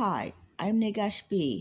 Hi, I'm Nagash B.